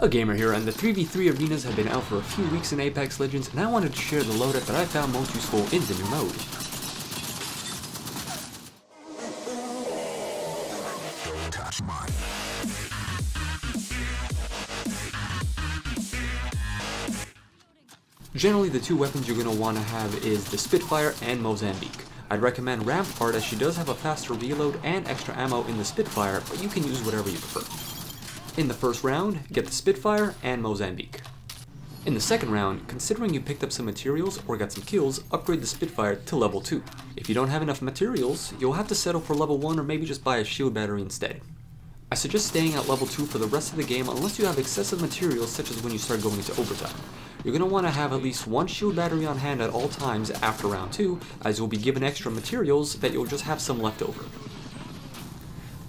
A gamer here, and the 3v3 arenas have been out for a few weeks in Apex Legends, and I wanted to share the loadout that I found most useful in the new mode. Generally, the two weapons you're going to want to have is the Spitfire and Mozambique. I'd recommend Rampart as she does have a faster reload and extra ammo in the Spitfire, but you can use whatever you prefer. In the first round, get the Spitfire and Mozambique. In the second round, considering you picked up some materials or got some kills, upgrade the Spitfire to level 2. If you don't have enough materials, you'll have to settle for level 1 or maybe just buy a shield battery instead. I suggest staying at level 2 for the rest of the game unless you have excessive materials such as when you start going into overtime. You're going to want to have at least one shield battery on hand at all times after round 2 as you'll be given extra materials that you'll just have some left over.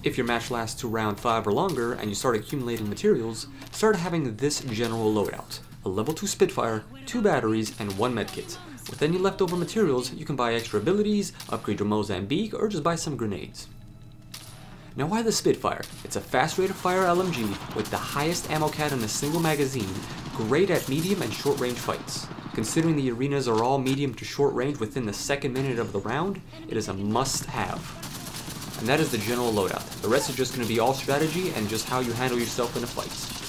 If your match lasts to round 5 or longer and you start accumulating materials, start having this general loadout. A level 2 Spitfire, 2 batteries, and 1 medkit. With any leftover materials, you can buy extra abilities, upgrade your Mozambique, or just buy some grenades. Now why the Spitfire? It's a fast rate of fire LMG with the highest ammo count in a single magazine, great at medium and short range fights. Considering the arenas are all medium to short range within the second minute of the round, it is a must have and that is the general loadout. The rest is just going to be all strategy and just how you handle yourself in a fight.